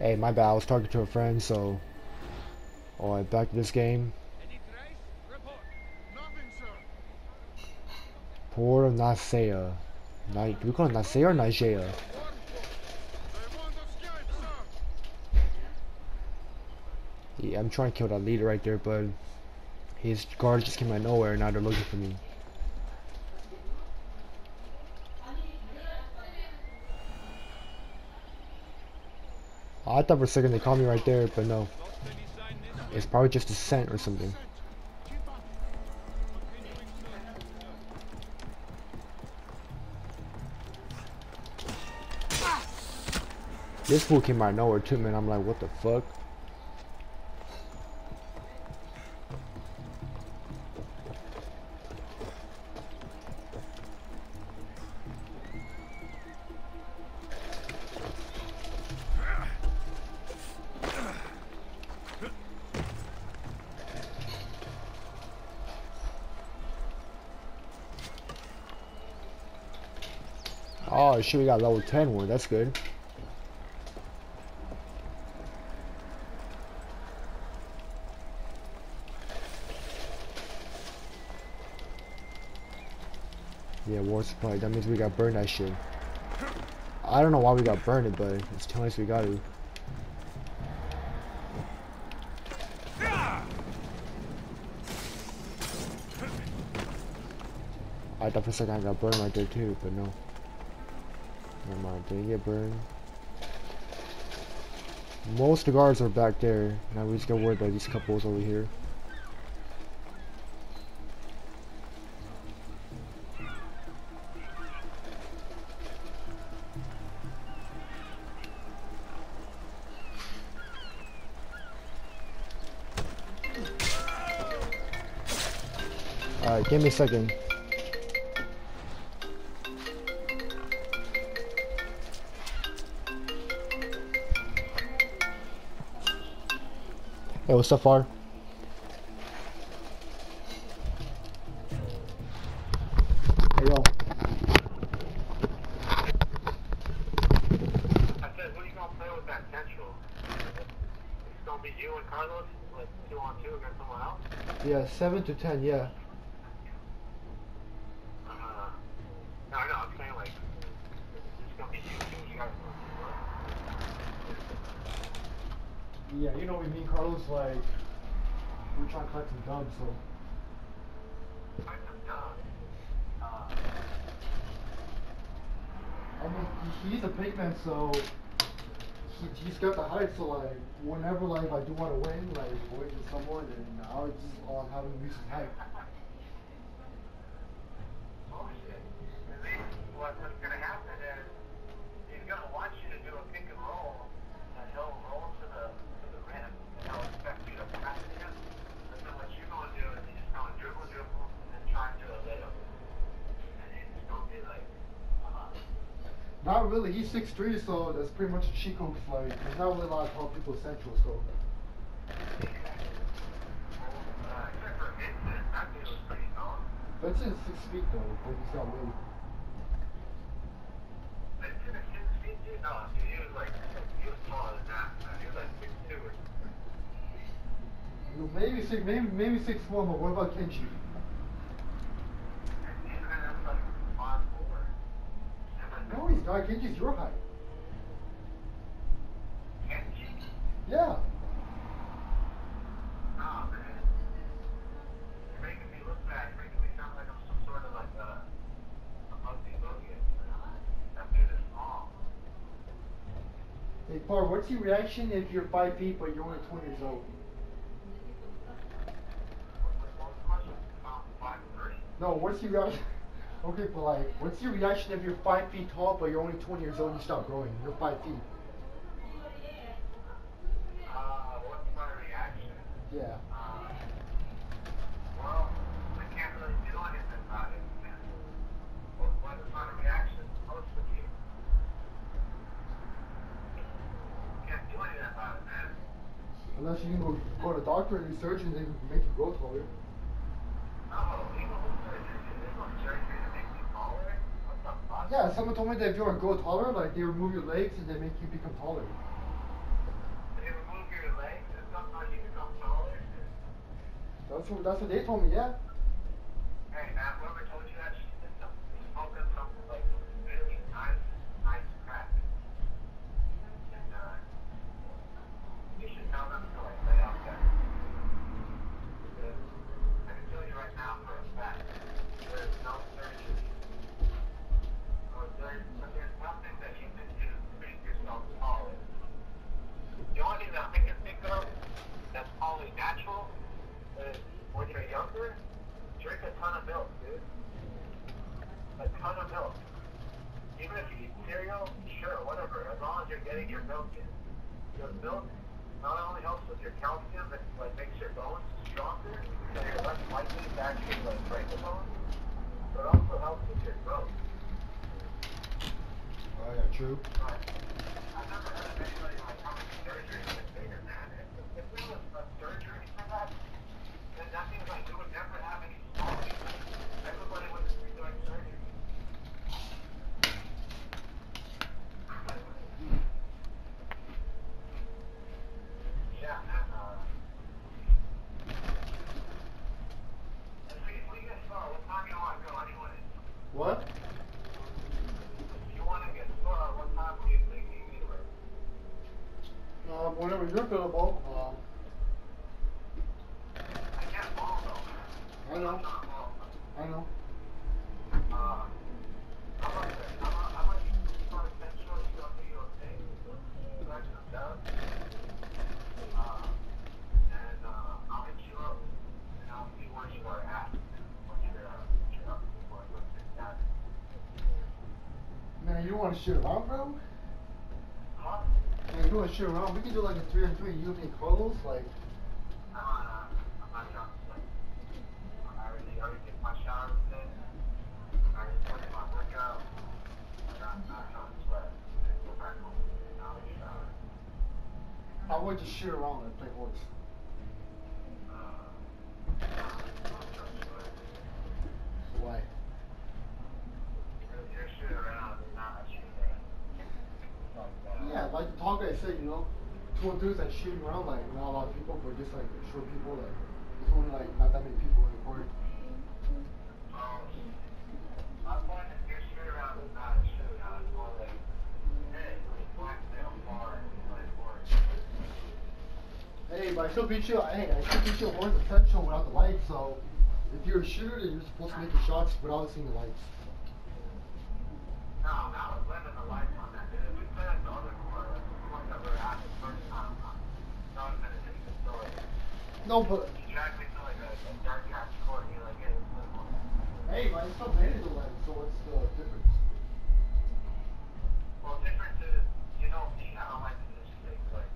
Hey, my bad. I was talking to a friend, so. Alright, back to this game. Any trace? Report. Nothing, sir. Port of Nasea. Ni do we call it Nasea or Nigeria? They won't escape, sir. Yeah, I'm trying to kill that leader right there, but his guards just came out of nowhere and now they're looking for me. I thought for a second they called me right there, but no. It's probably just a scent or something. This fool came out of nowhere too, man. I'm like, what the fuck? Shit, we got level 10 one. That's good. Yeah, war supply. That means we got burned that shit. I don't know why we got burned but it's telling us we got to. I thought for a second I got burned right there too, but no. Didn't get burned. Most guards are back there. Now we just got worried about these couples over here. Alright, give me a second. Two on two against someone else? Yeah, 7 to 10, yeah. Uh, no, I know, I'm saying like, it's gonna be you two, you guys gonna Yeah, you know what and Carlos, like, we're trying to collect some dubs, so. fight them down. Uh, I mean, he- he's a pigman, so he, he's got the height, so like, whenever like I do want to win, like, against someone, then I'll just um, having him use his height. oh shit. And then what, what's gonna happen is, he's gonna want you to do a pick and roll, and he'll roll to the, to the rim, and he'll expect you to pass it to him. And then what you're gonna do is you're just gonna dribble, dribble, and then try and do a layup. And it's gonna be like, uh, Not really, he's 6'3", so that's pretty much a cheat code for like, there's not really a lot of tall people central, so. Vincent's 6 feet though, but he's weight. Vincent is six feet? No, he was like, he was taller than that. man. He was like six two or. Maybe six, maybe maybe six one, but what about Kenji? And he's kind of like five four. And then Not. Your height. Yeah. Oh, nah, man. You're making me look bad. You're making me sound like I'm some sort of like uh, a, a ugly boogie. That dude is small. Hey, Par, what's your reaction if you're five feet but you're only 20 years old? What's the what's the question? About five three? No, what's your reaction? Okay, but like, what's your reaction if you're five feet tall but you're only 20 years old and you stop growing? You're five feet. Uh, what's my reaction? Yeah. Uh, well, I can't really do anything about it. man. What, what is my reaction be? Can't do anything about it, man. Unless you can go, go to a doctor and do surgery and told me that if you want to grow taller, like they remove your legs and they make you become taller. They remove your legs and you become taller? That's what, that's what they told me, yeah. Hey, ton of milk, dude. A ton of milk. Even if you eat cereal, sure, whatever. As long as you're getting your milk in. Because milk not only helps with your calcium, but like makes your bones stronger, so you're less likely to actually like break a bone. But it also helps with your growth. Oh yeah, true. But I've never heard of anybody like having surgery with bigger man. If, if there was a surgery for that, then that means like we would never have any small people. Everybody would be doing surgery. Yeah, and uh, if we, if we get far, what time you want to go anyway? What? If you want to get far, what time are you thinking anyway? Um, whenever you're available. Um, I can't ball though. I know. I'm not a ball. I know. Uh, how about this? How about, how about you start central, you go to your thing, collect some stuff, uh, and, uh, I'll hit you up, and I'll see where you are at, what you're, uh, what you're up for, what's your status. Man, you want to shoot around, bro? Huh? Man, you want to shoot around? We can do like a three on three. You and me, Carlos. Like, I'm uh, on job. I already, already did my shower today. I already started my workout. I got, I got sweat. I go back home, I'll shower. I would just shoot around and play horse. Like the talk I said, you know, two twos like shooting around, like not a lot of people, but just like short people, like there's only like not that many people in the court. Hey, but I still beat you. Hey, I still beat you horse potential without the lights. So if you're a shooter, then you're supposed to make your shots without seeing the lights. No, but hey, but I still made the lights. So what's the difference? Well, difference is, you know me, I don't like to just take like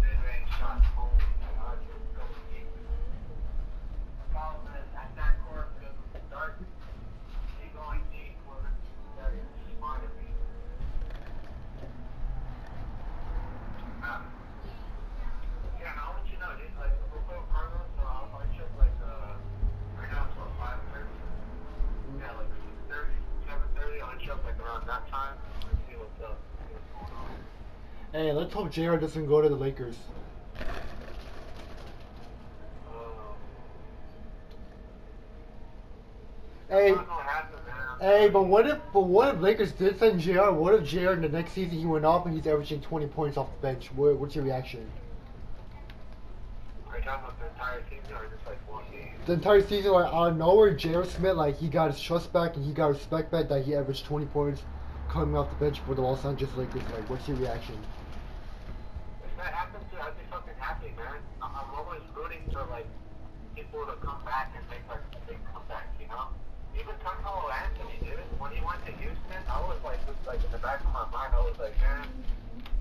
mid-range shots home. I like to go deep. The problem is, at that court, because it's dark, you going deep was very smart of me. Um, yeah, I'll let you know, dude. Like, we'll go Carlos, so I'll, I'll check like, uh, right now it's what, 5:30? Yeah, like 6:30, 7:30, I'll check like around that time and see what's up, see what's going on. Hey, let's hope Jr. doesn't go to the Lakers. Hey, it's not gonna happen, hey, but what if, but what if Lakers did send Jr. What if Jr. in the next season he went off and he's averaging 20 points off the bench? What, what's your reaction? Are you talking about the entire season or just like one game? The entire season, like out of nowhere, J.R. Smith, like he got his trust back and he got respect back that he averaged 20 points coming off the bench for the Los Angeles Lakers. Like, what's your reaction? If that happens, dude, I'd be fucking happy, man. I'm, I'm always rooting for like people to come back and make like a big comeback, you know? Even Carmelo Anthony, dude, when he went to Houston, I was like, just like in the back of my mind, I was like, man,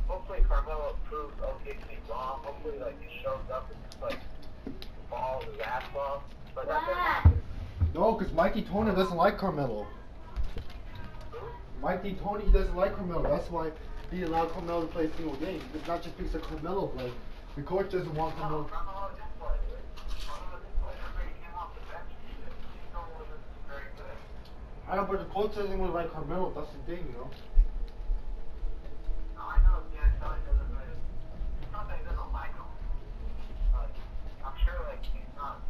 hopefully Carmelo proves OKC wrong. Hopefully, like he shows up and just like balls his ass off. But that didn't happen. No, because Mike D'Antoni doesn't like Carmelo. Who? Mike D'Antoni doesn't like Carmelo. That's why he allowed Carmelo to play a single game. It's not just because of Carmelo play. The coach doesn't want No, Carmelo. Carmelo did play, dude. Carmelo did play. Everybody came off the bench and shit. He wasn't very good. I know, but the coach doesn't want like Carmelo. That's the thing, you know. No, I know Dan Kelly doesn't really. It's not that he doesn't like him. Like, I'm sure like he's not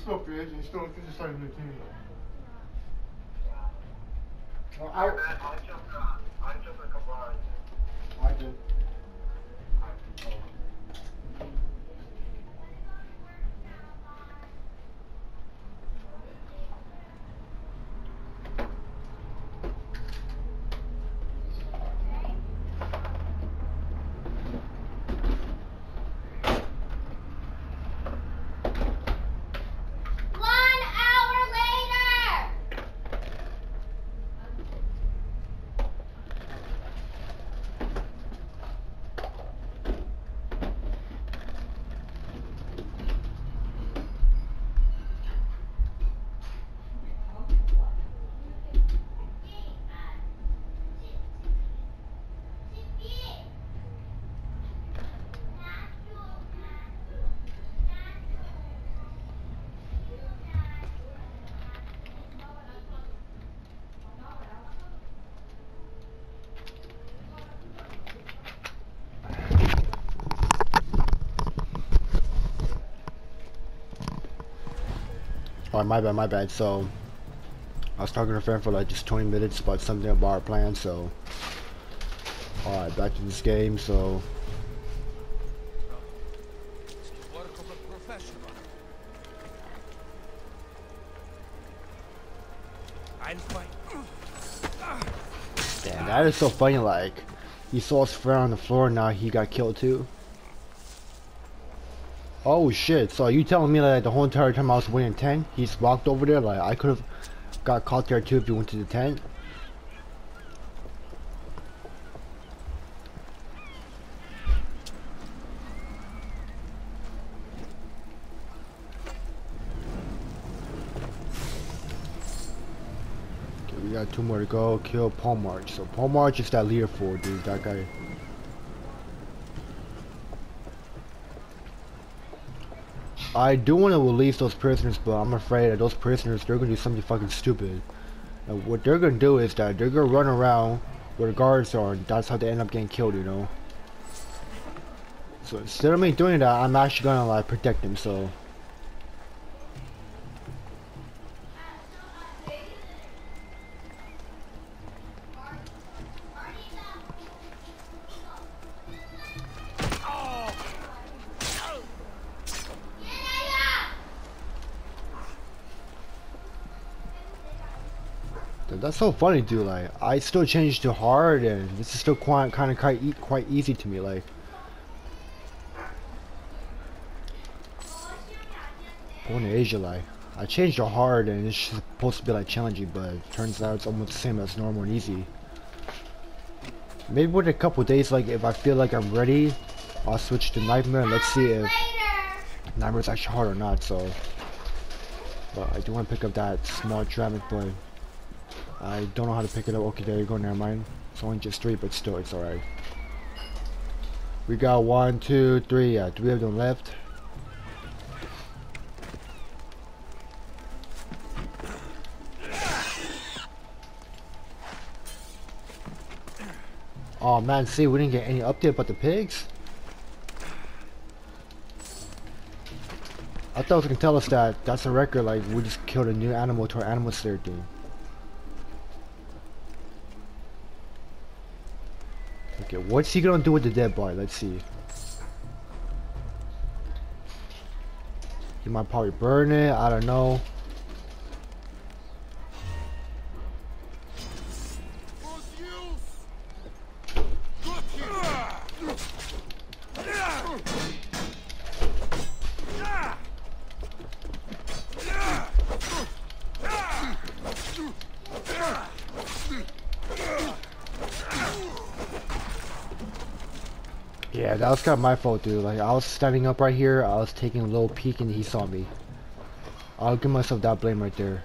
still free agent. He's still he's just starting a new team. Well, I, I, I took, uh, I took a couple hours. I did. Oh, my bad, my bad. So, I was talking to a friend for like just 20 minutes about something about our plan. So, alright, back to this game. So, damn, that is so funny. Like, he saw his friend on the floor, now he got killed too. Oh shit! So you telling me that the whole entire time I was waiting 10, he's walked over there? Like I could have got caught there too if you went to the tent. Okay, we got two more to go. Kill Paul March. So Paul March is that leader for dude. That guy. I do want to release those prisoners, but I'm afraid that those prisoners they're gonna do something fucking stupid. And what they're gonna do is that they're gonna run around where the guards are, and that's how they end up getting killed. You know. So instead of me doing that, I'm actually gonna like protect them. So. That's so funny, dude. Like, I still changed to hard, and this is still quite kind of quite e quite easy to me. Like, born in Asia, like, I changed to hard, and it's supposed to be like challenging, but it turns out it's almost the same as normal and easy. Maybe with a couple days, like, if I feel like I'm ready, I'll switch to Nightmare. and Let's see if! Nightmare's actually hard or not. So, but I do want to pick up that small Dramic, but I don't know how to pick it up. Okay, there you go. Never mind. It's only just three, but still, it's alright. We got one, two, three. Yeah, three of them left. Oh man, see, we didn't get any update about the pigs. I thought it was gonna tell us that that's a record, like we just killed a new animal to our animal slayer thing. Okay, what's he gonna do with the dead body? Let's see. He might probably burn it, I don't know. That was kind of my fault, dude. Like, I was standing up right here, I was taking a little peek, and he saw me. I'll give myself that blame right there.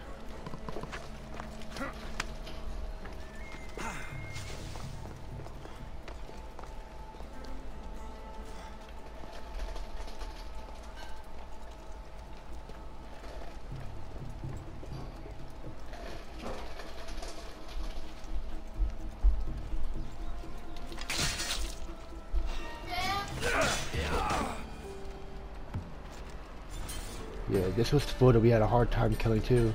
The food that we had a hard time killing too.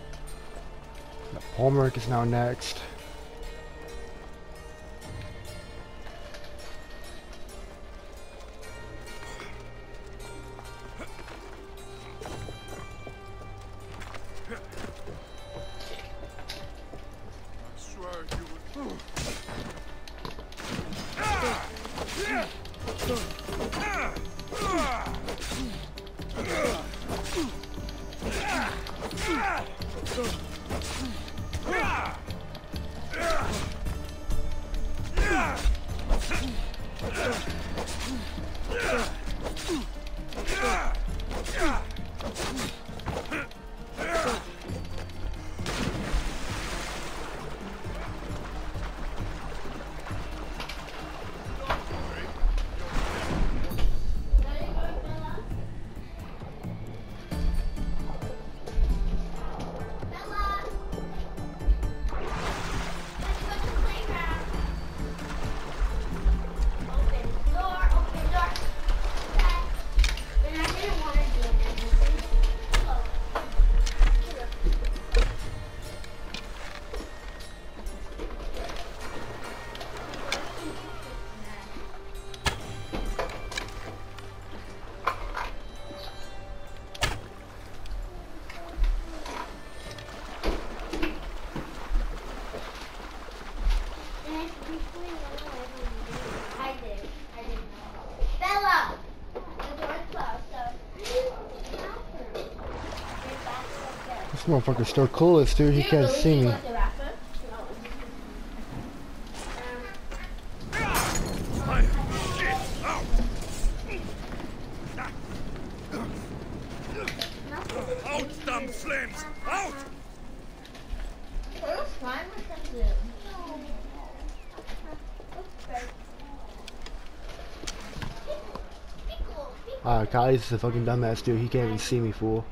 The Homework is now next. Motherfucker's still coolest, dude. He can't see me. Out, damn flames! Ah, Kylie's is a fucking dumbass, dude. He can't even see me, fool.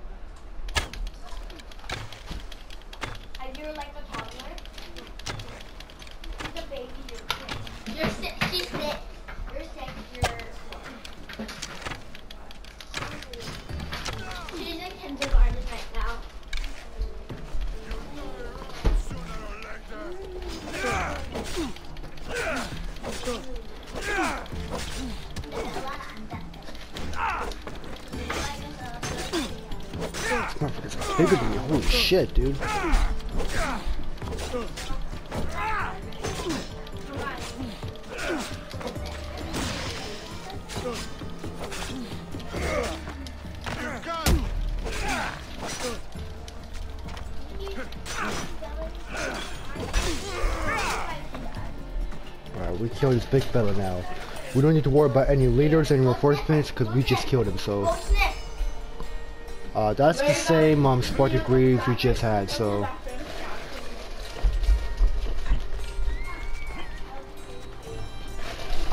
Big fella now. We don't need to worry about any leaders, any reinforcements, because we just killed him, so... Uh, that's the same um, Spartan Greaves we just had, so...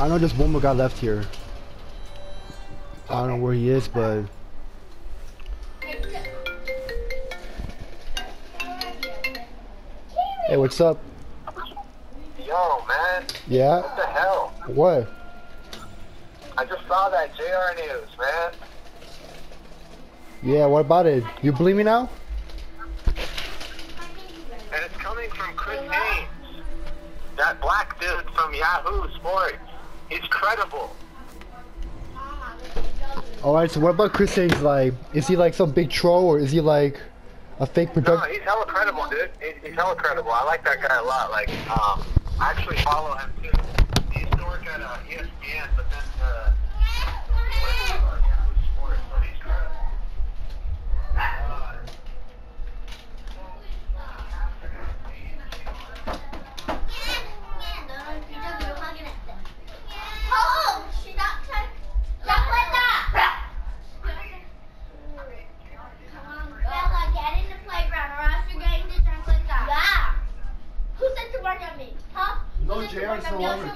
I know just one more guy left here. I don't know where he is, but... Hey, what's up? Yo, man, Yeah? What the hell? What? I just saw that JR news, man. Yeah, what about it? You believe me now? And it's coming from Chris Haynes. That black dude from Yahoo Sports. He's credible. Alright, so what about Chris Haynes, like, is he like some big troll, or is he like a fake No, production? he's hella credible, dude. He- He's hella credible. I like that guy a lot. Like, um, I actually follow him too. ESPN,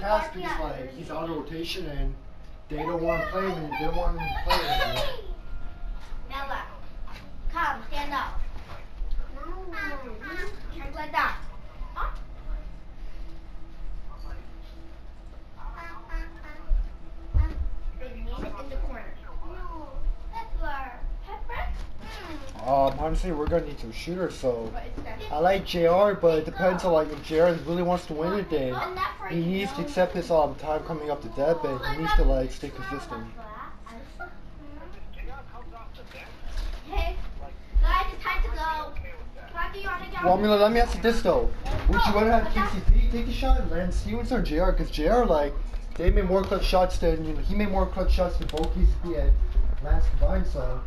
like he's out of rotation and they don't want to play him. They don't want him to play him. Bella, come, stand up. Jump like that. Huh? Big name in the corner. No, Pepper. Pepper? Hmm. Oh, honestly, we're gonna need some shooters. So I like JR, but it depends on like if JR really wants to win it, then he needs to accept his um time coming up to death, and he needs to like stay consistent. Hey, guys, it's time to go. Rocky, you wanna go? Well, I mean, let me ask you this though: Would you rather have KCP take a shot, and Lance Stephenson, or JR? Because JR like they made more clutch shots than you know, he made more clutch shots than both KCP and Lance combined. So.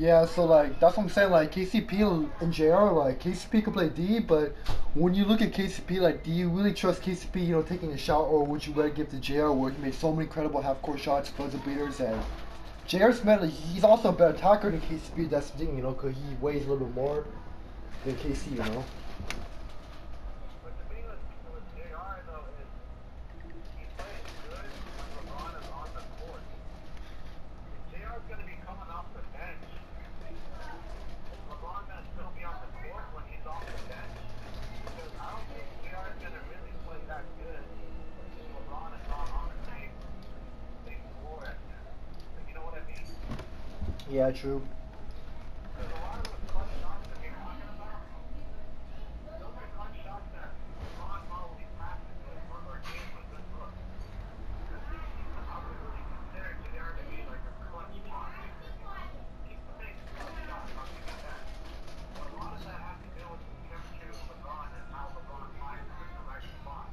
Yeah, so like that's what I'm saying. Like KCP and JR, like KCP can play D, but when you look at KCP, like, do you really trust KCP? You know, taking a shot, or would you rather give to JR, where he made so many incredible half-court shots, buzzer beaters, and JR's man, like, he's also a better attacker than KCP. That's the thing, you know, because he weighs a little bit more than KC, you know. But the thing with, with JR though is he plays good when LeBron is on the court. If JR's gonna be coming off the bench, is LeBron gonna still be on the court when he's off the bench? Because I don't think JR is gonna really play that good if LeBron is not on the same same floor as him. Like, you know what I mean? Yeah, true. Because a lot of those clutch shots that you're talking about, those are clutch shots that LeBron probably passes with or, or games with good look. I would really consider JR to be like a clutch shot. He makes clutch shots, I'll give you that. But a lot of that has to do with the chemistry with LeBron and how LeBron finds him in the right spot.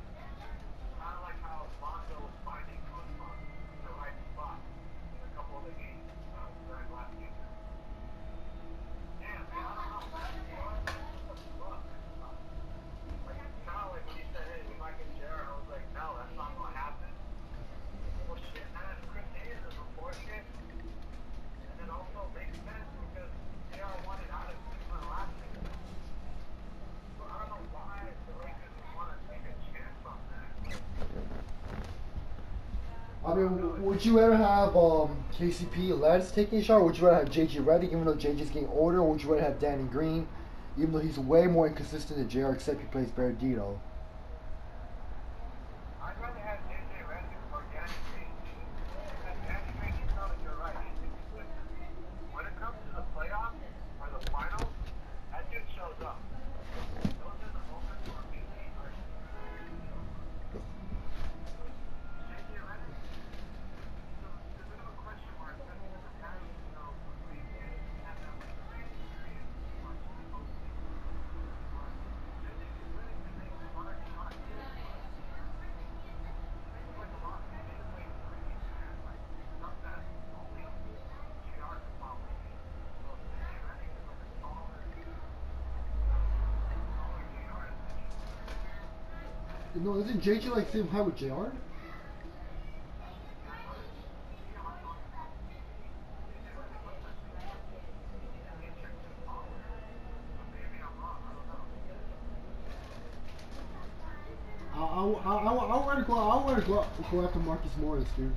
Kind of like how Lonzo was finding Kuzma in the right spot in a couple of the games uh, during last season. Yeah, man, I don't know. Look, like, kind of like when you said, hey, we might get Jared, I was like, no, that's not going to happen. Well, shit, man, Chris Haynes is reporting it. And then also makes sense because JR wanted out of Cleveland last season. So I don't know why the Lakers would want to take a chance on that. I would you rather have um, KCP Lance taking a shot, or would you rather have JJ Redick, even though JJ's getting older, or would you rather have Danny Green, even though he's way more inconsistent than JR, except he plays better D though? I'd rather have JJ Redick or Danny Green. Because Danny Green, you know that you're right. He's inconsistent. When it comes to the playoffs or the finals, that dude shows up. Those are the moments where we need like JJ Redick. It's a, it's a bit of a question mark, especially with the past, you know, three years. We had that like great experience watching the postseason. But JJ Redick can make smart shots. No, isn't JJ like same height with JR? I, I, I, want to go. I want to go, go after Marcus Morris, dude.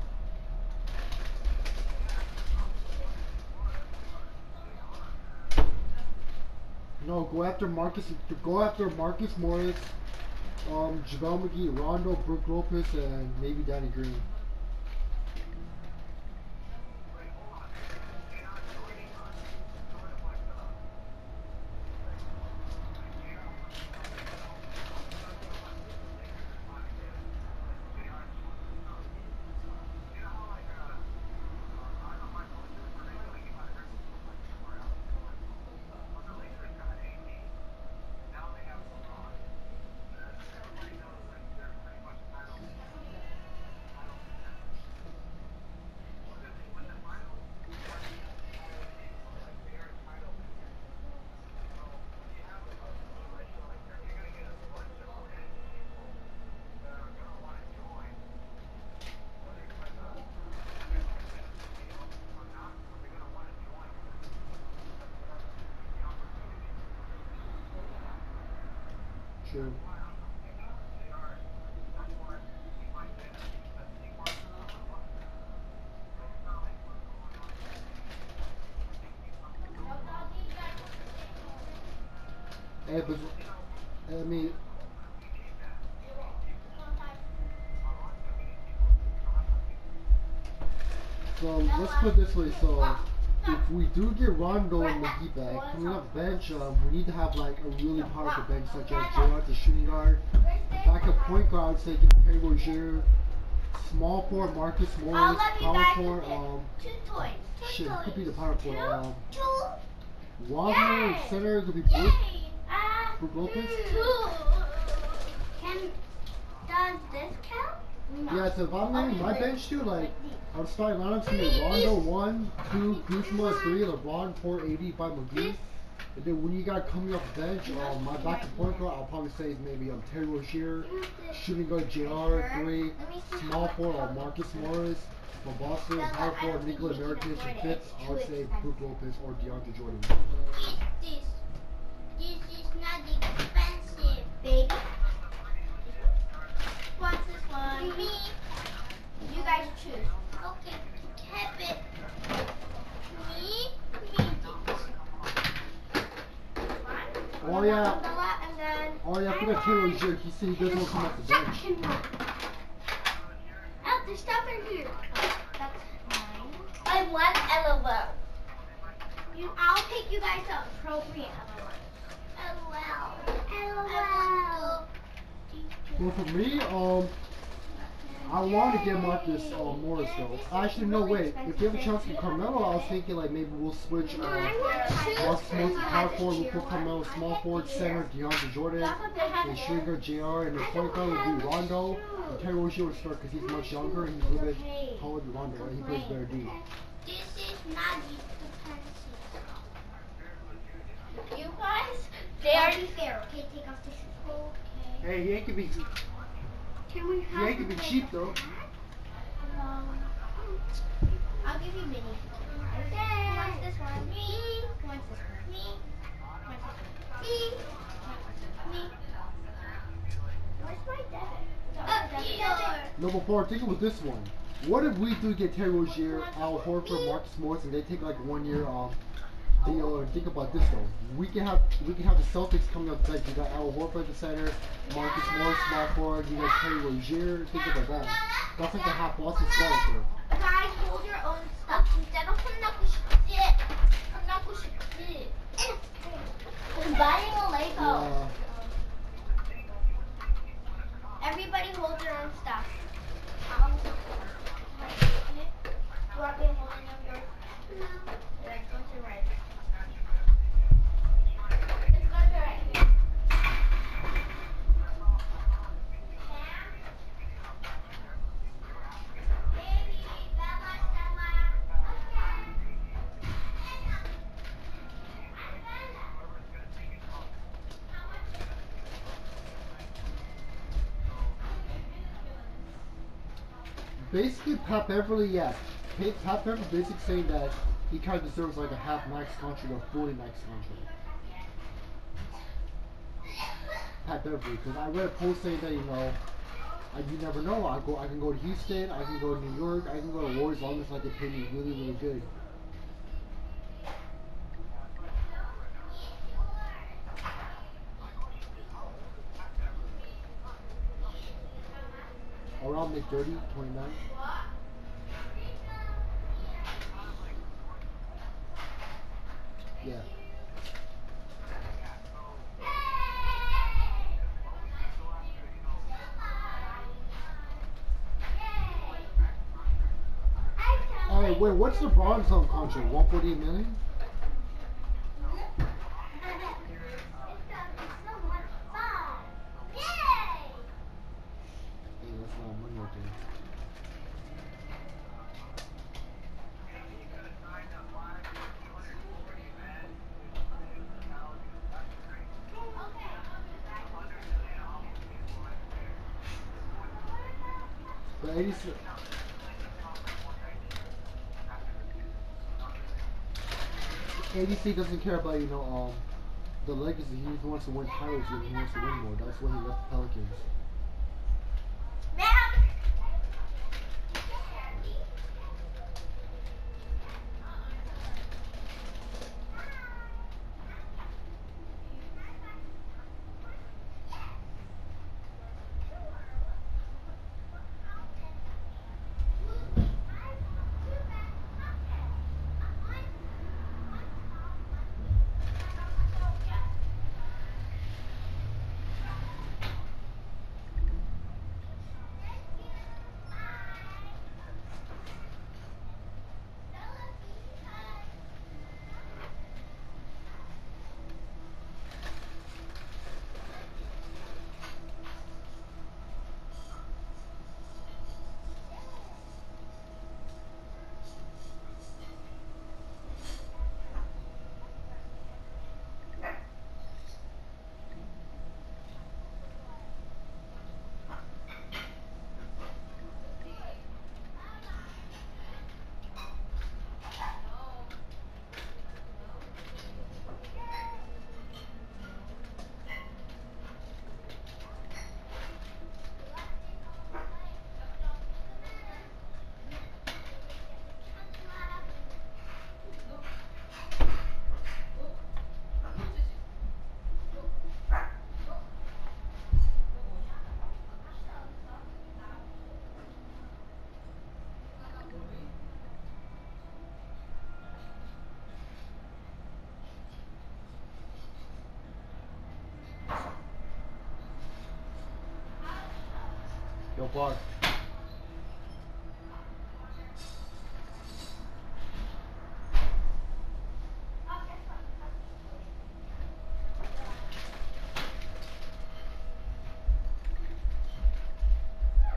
No, go after Marcus. Go after Marcus Morris, um, JaVale McGee, Rondo, Brook Lopez, and maybe Danny Green. True. Hey, but I mean, so let's put it this way. So if we do get Rondo and McGee back, coming the bench, um, we need to have like a really powerful bench, such as Joe the shooting guard, backup point guard, say Terry Rozier, small forward Marcus Morris, power forward, um, two shit, who could be the power forward? Um. Wagner center could be Brook. Yay. Ah, Brook Lopez? Two. Can does this count? Yeah, so if I'm naming my bench too, like, I'm starting lineups gonna be Rondo 1, 2, Kuzma 3, LeBron 4, 85 McGee. And then when you got coming off the bench, um, my backup point guard, I'll probably say is maybe um, Terry Rozier, shooting guard JR 3, small forward uh, Marcus Morris, from Boston, power forward Nikola American, and fifth, I would say Brook Lopez or DeAndre Jordan. This, this is not expensive, baby. What's one? Me. You guys choose. Okay, keep it. Me, me. One. Oh, yeah. Vanilla, and then Oh yeah, I forgot Terry Rozier, he said he doesn't want to come off the bench. Second one. Oh, there's stuff in here. That's mine. I want LOL. You, I'll pick you guys up appropriate LOL. LOL. LOL. Well, for me, um, I want to get Marcus uh, Morris though. Actually, no, wait. If you have a chance to Carmelo, I was thinking like maybe we'll switch uh, Marcus Morris to power forward. We'll put Carmelo small forward, center, DeAndre Jordan, and Sugar Jr. And the point guard would be Rondo. And Terry Rozier would start because he's much younger and he's a little bit taller than Rondo, and he plays better D. This is not the You guys, they are fair. Okay, take off the shoes. Okay. Hey, he ain't gonna be, Can we he ain't gonna be cheap though. Um, I'll give you mini. Who wants this one? Me. Wants this one? Me. Wants this one? Me. Me. Where's my debit? Up here. Number four, think about this one. What if we do get Terry Rozier, Al Horford, Marcus Morris, and they take like one year off? you know, think about this though. We can have we can have the Celtics coming up tonight. You got Al Horford at the center, Marcus Morris, small forward. You got Terry Rozier. Think about that. That's like the half Boston squad up there. Guys, hold your own stuff instead of I'm buying a Lego. Everybody hold their own stuff. Um, do you want me holding up yours? No. Basically, Pat Beverley, yeah. Pa- Pat Beverley basically saying that he kind of deserves like a half max contract or fully max contract. Pat Beverley, because I read a post saying that you know, I, you never know. I go, I can go to Houston, I can go to New York, I can go to Warriors as long as like they pay me really, really good. Mid 30, 29. Yeah. Hey, wait, what's the bronze on contract? 148 million? Hey, that's a lot of money right there. 80, ADC doesn't care about, you know, um, the legacy. He wants to win titles and he wants to win more. That's why he left the Pelicans. Yo, Park.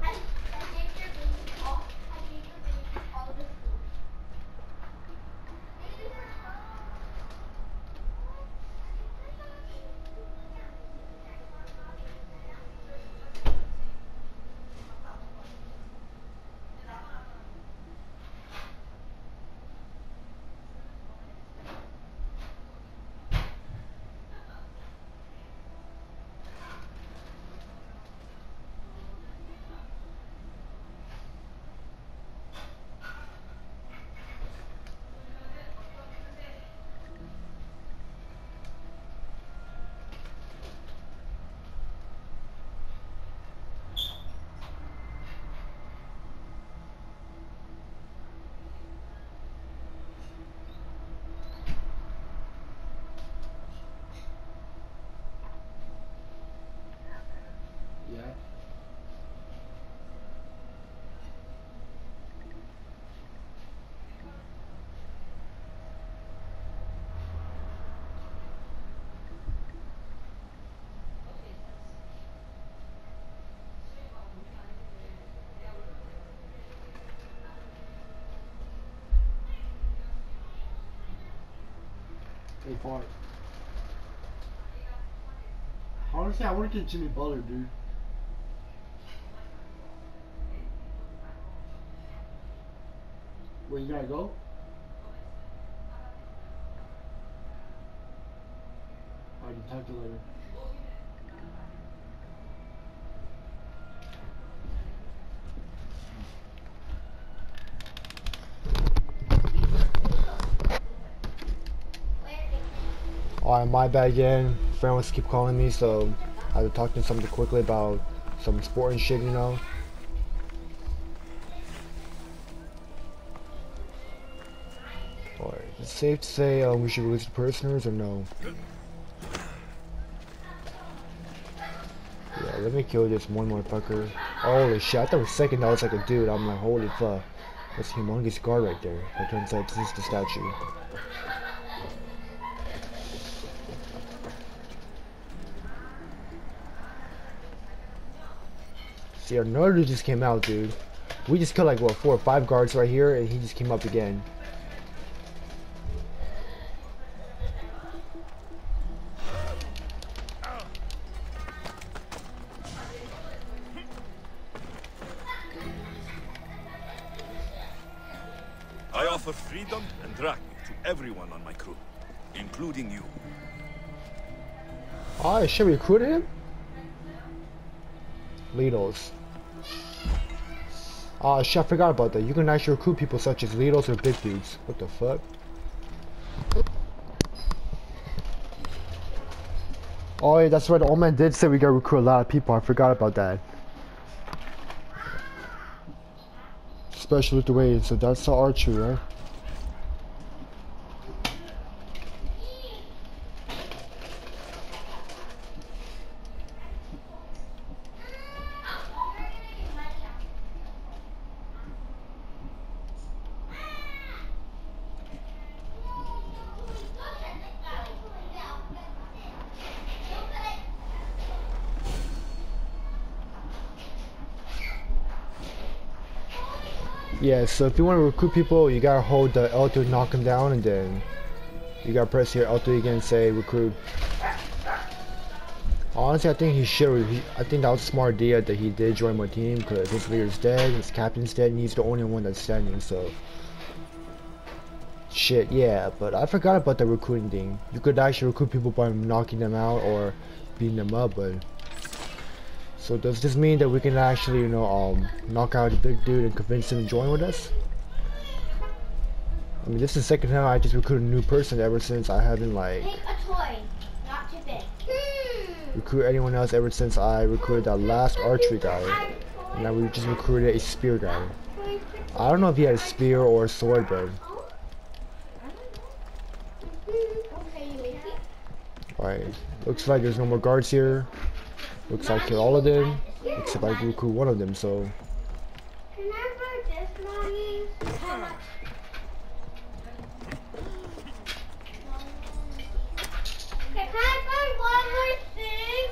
I, I gave your baby all, I gave your baby all the food. Yeah. Hey, Park. Honestly, I want to get Jimmy Butler, dude. Where you gotta go? Alright, you talk to you later. Alright, my bad again. Friend wants keep calling me, so I had to talk to something quickly about some sport and shit, you know. Alright, is it safe to say uh, we should release the prisoners or no? Yeah, let me kill this one motherfucker. Holy shit, I thought for a second that was like a dude. I'm like, holy fuck. That's a humongous guard right there. It turns out this is the statue. Another dude just came out, dude. We just killed like, what, four or five guards right here, and he just came up again. I offer freedom and drachma to everyone on my crew, including you. Oh, shit, we recruited him? Lidos. Oh shit, I forgot about that. You can actually recruit people such as Lidos or big dudes. What the fuck? Oh yeah, that's right. Old man did say we gotta recruit a lot of people. I forgot about that. Especially with the way, so that's the archery, right? Yeah, so if you want to recruit people, you gotta hold the L2 to knock them down, and then you gotta press here L3 again and say recruit. Honestly, I think he should. He, I think that was a smart idea that he did join my team because his leader's dead, his captain's dead, and he's the only one that's standing. So, shit, yeah. But I forgot about the recruiting thing. You could actually recruit people by knocking them out or beating them up, but. So does this mean that we can actually, you know, um, knock out the big dude and convince him to join with us? I mean, this is the second time I just recruited a new person ever since I haven't, like, toy, not too big. recruited anyone else ever since I recruited that last archery guy. And now we just recruited a spear guy. I don't know if he had a spear or a sword, but... Okay, you lazy? Alright, looks like there's no more guards here. Looks like killed all of them. Except I Goku one of them, so Can I buy this, mommy? How much? Okay, can I buy one more thing?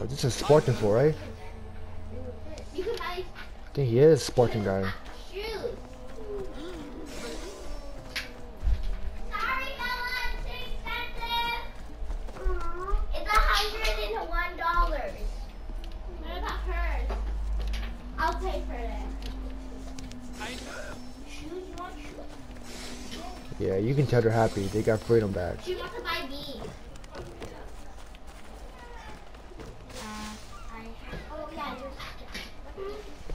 oh, this is Spartan for right? I think he is Spartan guy. Yeah, you can tell they're happy. They got freedom back. She wants to buy these. Oh yeah, yours.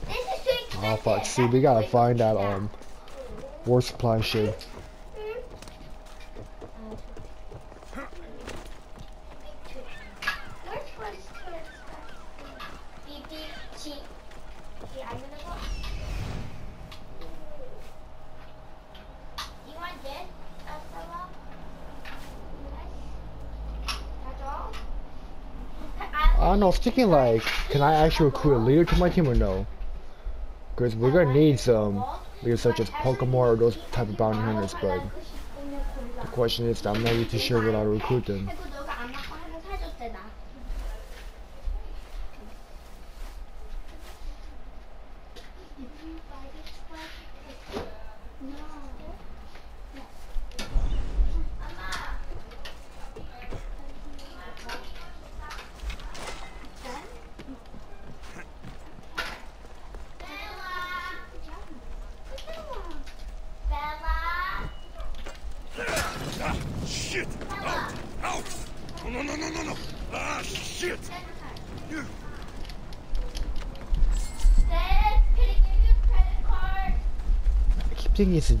This is too expensive. Oh fuck, see, we gotta find that um war supply shit. Yours was too expensive. Beep beep cheap. Okay, I'm gonna go. You want this, Estella? Yes. That's all? I don't know, I was thinking like, can I actually recruit a leader to my team or no? Because we're gonna need some leaders such as Pokemon or those type of bounty hunters, but the question is I'm not really too sure whether I'll recruit them.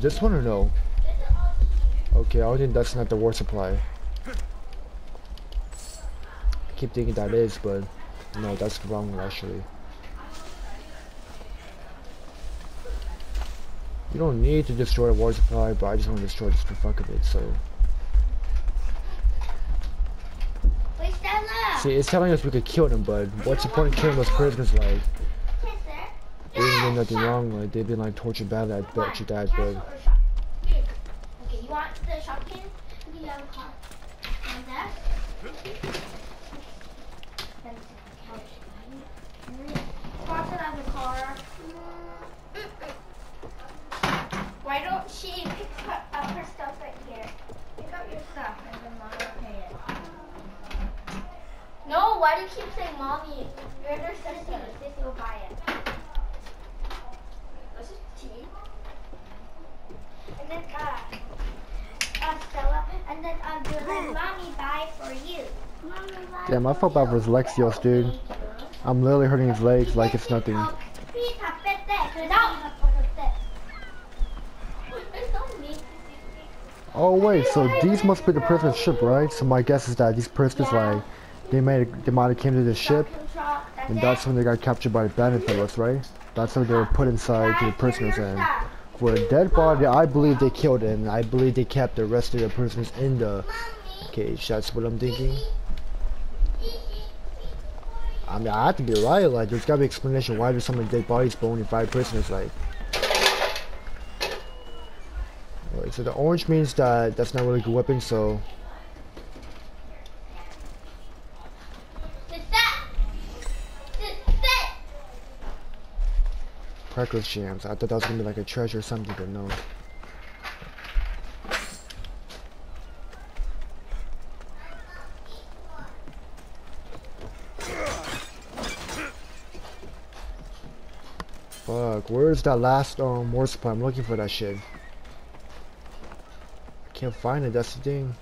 This one or no? This is all cheap. Okay, I think that's not the war supply. I keep thinking that is, but no, that's wrong actually. You don't need to destroy the war supply, but I just want to destroy just for fuck of it, so. See, it's telling us we could kill them, but what's the point of killing those prisoners, like? Her. Do nothing wrong, like, they've been, like, tortured badly, I bet you that, Castle but... or shop? Here. Okay, you want the. Why don't she pick her, up her stuff right here? Pick up your stuff and then mom will pay it. No, why do you keep saying mommy? You're their sister. Sissy will buy it. This is tea. And then uh, uh Stella, and then I'll do mommy buy for you. Damn, was Lexios, dude. I'm literally hurting his legs like it's nothing. Oh wait, so these must be the prisoner's ship, right? So my guess is that these prisoners, like, they made, they might have came to the ship, and that's when they got captured by the bandit right? That's when they were put inside the prisoners end for a dead body, I believe they killed it, and I believe they kept the rest of the prisoners in the cage. That's what I'm thinking. I mean, I have to be right. Like, there's gotta be explanation why there's so many dead bodies, but only five prisoners. Like, Alright, so the orange means that that's not really a good weapon. So crackers jams. I thought that was gonna be like a treasure or something, but no. Fuck, where's that last um war supply? I'm looking for that shit. I can't find it, that's the thing.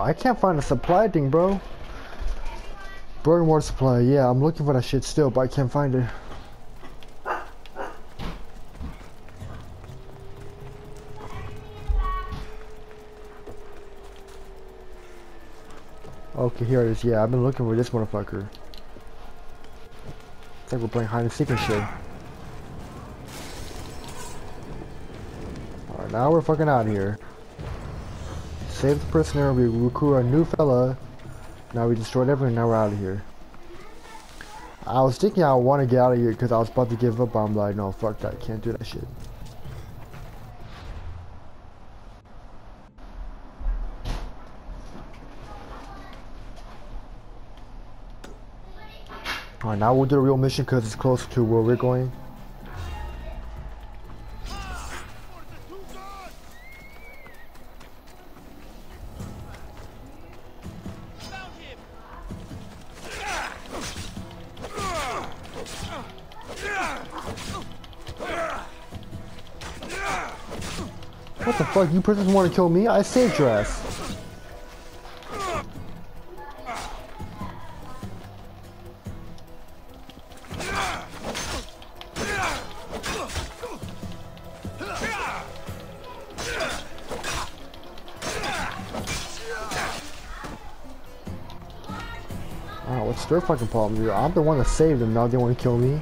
I can't find a supply thing, bro. Burn water supply. Yeah, I'm looking for that shit still, but I can't find it. Okay, here it is. Yeah, I've been looking for this motherfucker. It's like we're playing hide and seek and shit. Alright, now we're fucking out here. Save the prisoner, we recruit a new fella. Now we destroyed everything, now we're out of here. I was thinking I want to get out of here because I was about to give up, but I'm like, no, fuck that, can't do that shit. Alright, now we'll do the real mission because it's closer to where we're going. Fuck? You prisoners want to kill me? I saved your ass. What's their fucking problem, dude? I'm the one that saved them, now they want to kill me.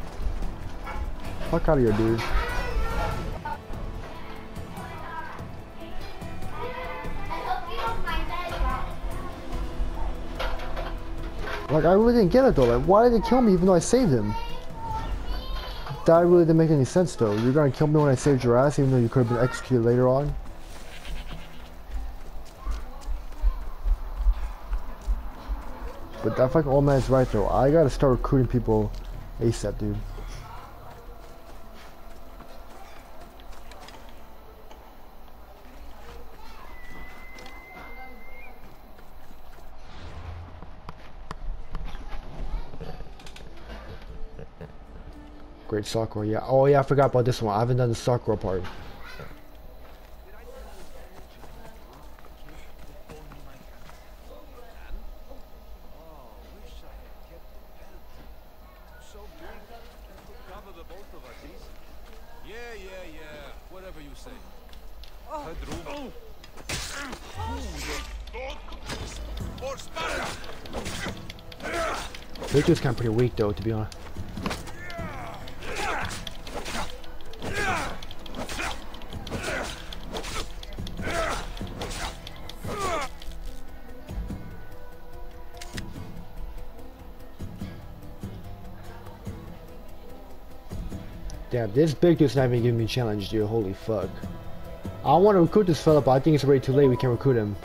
Fuck out of here, dude. Like, I really didn't get it though. Like, why did they kill me even though I saved him? That really didn't make any sense though. You're gonna kill me when I saved your ass even though you could have been executed later on? But that fucking old man's right though. I gotta start recruiting people ASAP, dude. Great Sakura, yeah. Oh yeah, I forgot about this one. I haven't done the Sakura part. Victor's kind of pretty weak though, to be honest. This big dude's not even giving me a challenge, dude. Holy fuck. I want to recruit this fella, but I think it's already too late. We can recruit him.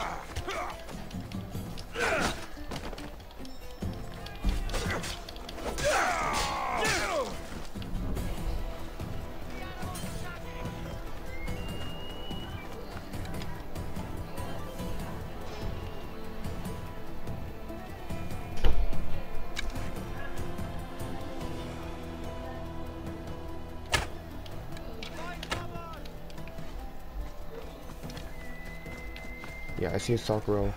Sakura.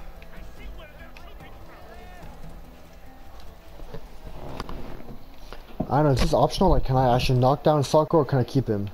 I don't know, is this optional? Like, can I actually knock down Sakura or can I keep him?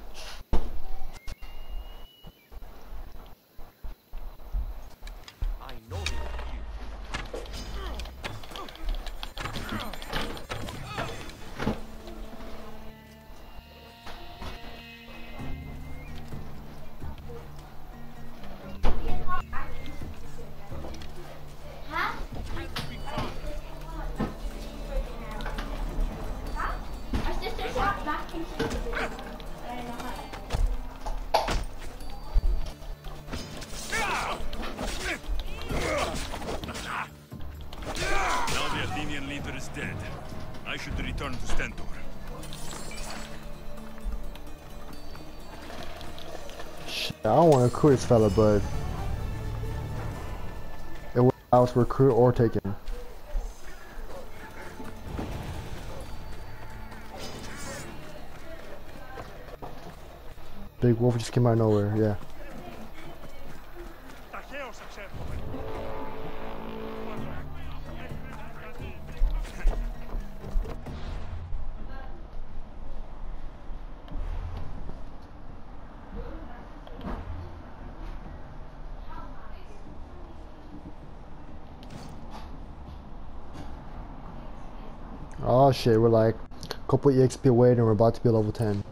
I don't want to recruit this fella, but... It us recruit or taken. Big wolf just came out of nowhere, yeah. Shit, we're like a couple EXP away and we're about to be level 10.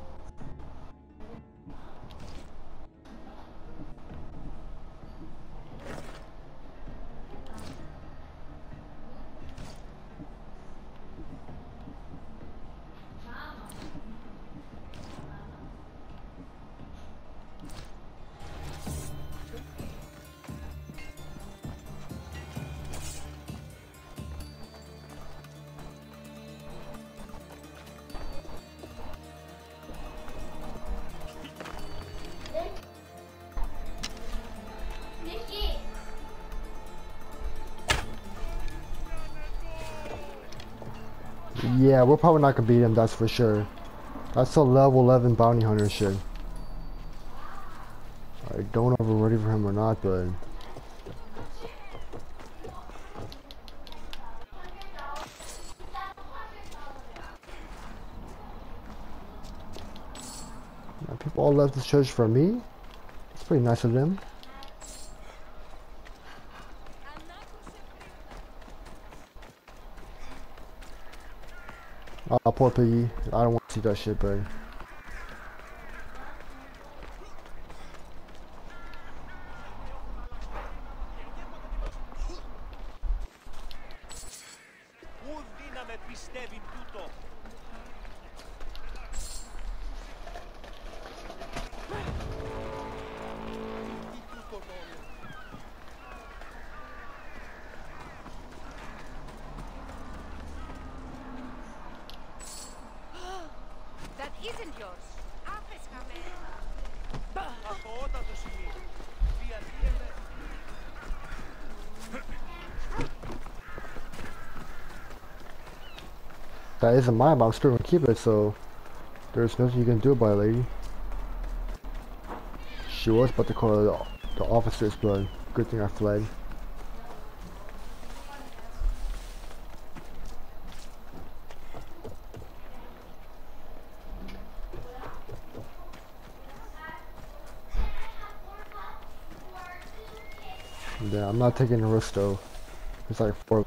Yeah, we're probably not gonna beat him, that's for sure. That's a level 11 bounty hunter shit. I don't know if we're ready for him or not, but... People all left this church for me? It's pretty nice of them. Oh, poor piggy. I don't want to see that shit, bro. Isn't mine, but I'm still gonna keep it, so there's nothing you can do about it, lady. She was about to call the, the officers, but good thing I fled. Yeah, I'm not taking a risk though. It's like four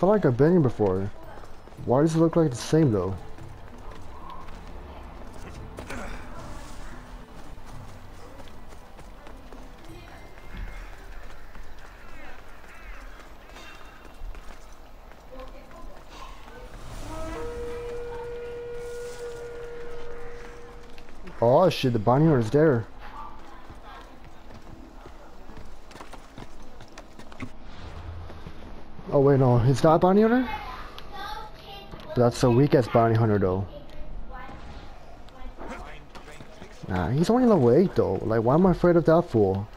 feel like I've been here before. Why does it look like the same though? Oh shit, the bunny hunter's there. Oh wait, no, it's not bounty hunter? That's the weakest bounty hunter though. Nah, he's only level 8 though. Like, why am I afraid of that fool?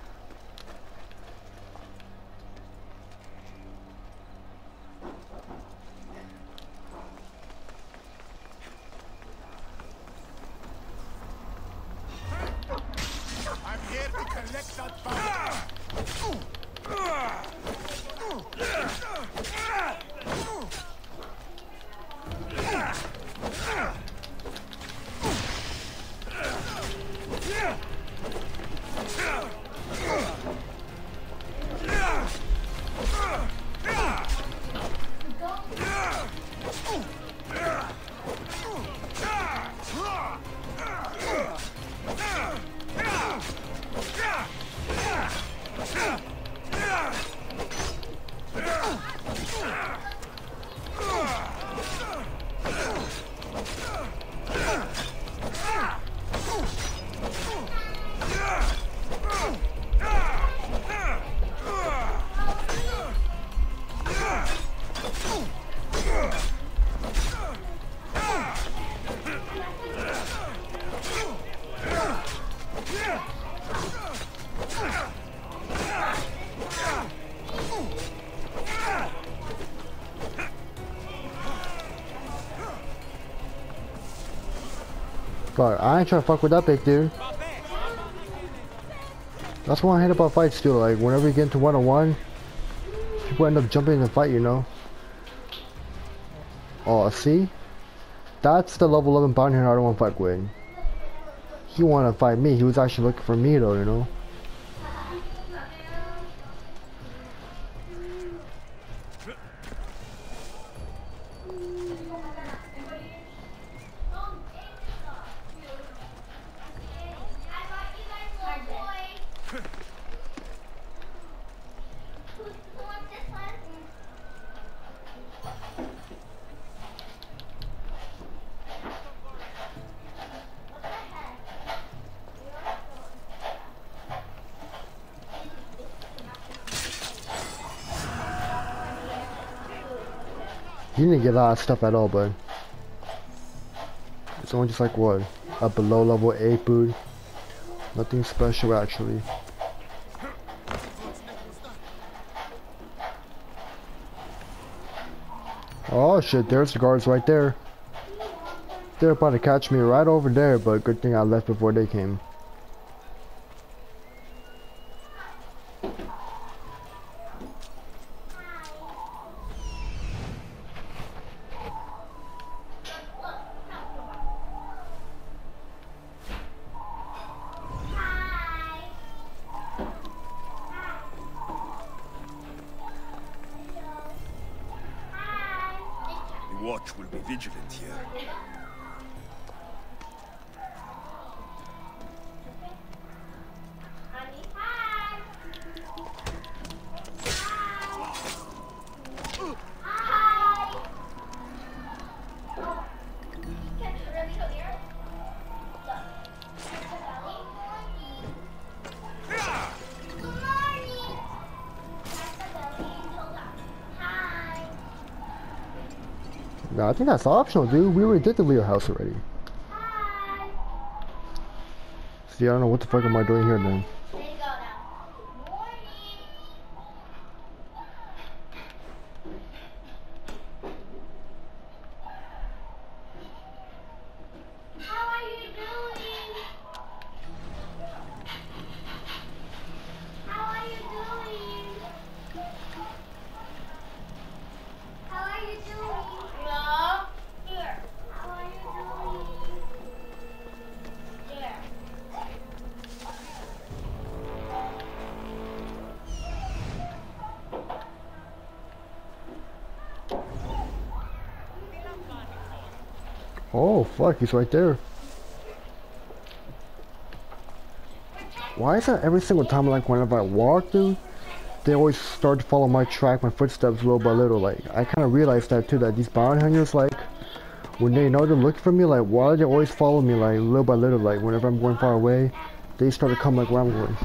I ain't trying to fuck with that big dude. That's what I hate about fights too. Like whenever you get into one on one, people end up jumping in the fight. You know. Oh, see, that's the level 11 bounty hunter I don't want to fight with. He wanted to fight me. He was actually looking for me though. You know. Lot of stuff at all, but it's only just like what a below level eight boot. Nothing special actually. Oh shit, there's the guards right there. They're about to catch me right over there, but good thing I left before they came. Think that's optional, dude. We already did the Leo house already. See, I don't know what the fuck am I doing here then. He's right there. Why is that every single time, like, whenever I walk, dude, they always start to follow my track, my footsteps little by little, like, I kind of realized that, too, that these bounty hunters, like, when they know they're looking for me, like, why do they always follow me, like, little by little, like, whenever I'm going far away, they start to come, like, where I'm going.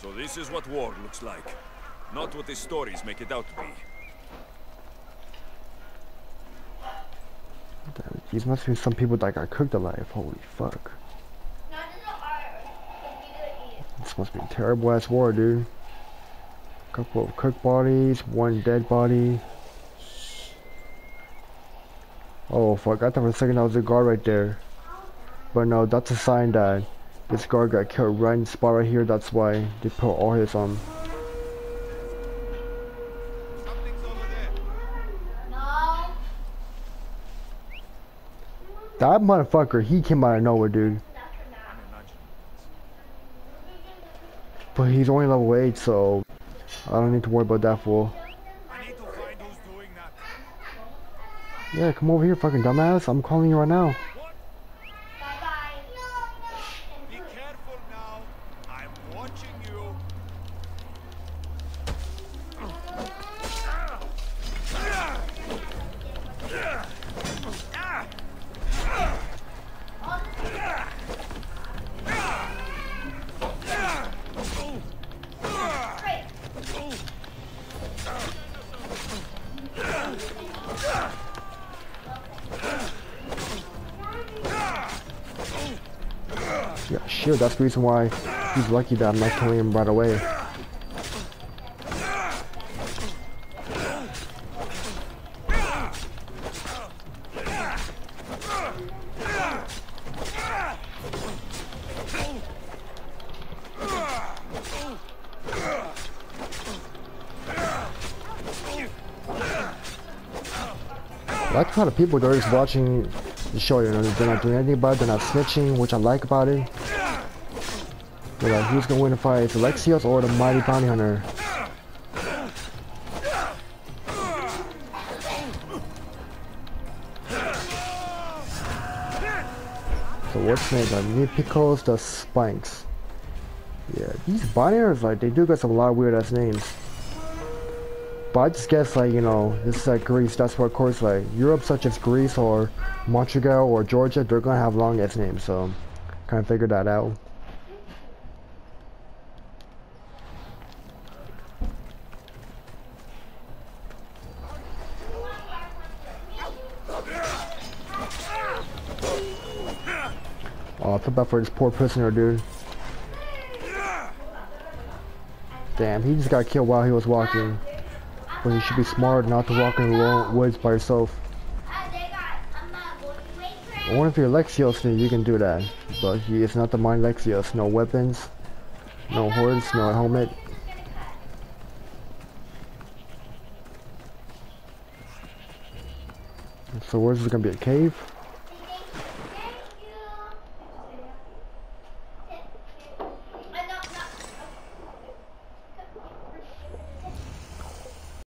So this is what war looks like. Not what the stories make it out to be. These must be some people that got cooked alive, holy fuck. This must be a terrible ass war, dude. Couple of cooked bodies, one dead body. Oh fuck, I thought for a second that was a guard right there. But no, that's a sign that this guard got killed right in the spot right here, that's why they put all his um Something's over there. No. That motherfucker, he came out of nowhere, dude. But he's only level 8, so I don't need to worry about that fool. Yeah, come over here, fucking dumbass. I'm calling you right now. Yeah, sure, that's the reason why he's lucky that I'm not killing him right away. I like how of people that are just watching the show, you know, they're not doing anything about it, they're not snitching, which I like about it. They're like, who's gonna win the fight? Alexios or the Mighty Bounty Hunter? So what's next? The new pickles, the spikes. Yeah, these binaries, like, they do got some a lot of weird ass names. But I just guess, like, you know, this is like Greece, that's where, of course, like, Europe, such as Greece or Montreal or Georgia, they're gonna have long ass names, so kind of figured that out. Oh, I feel bad for this poor prisoner, dude. Damn, he just got killed while he was walking. But you should be smart not to walk in the woods by yourself. I wonder if you're Lexios, then you can do that. But he is not the mind Lexios. No weapons, no horse, no helmet. So where's this gonna be a cave?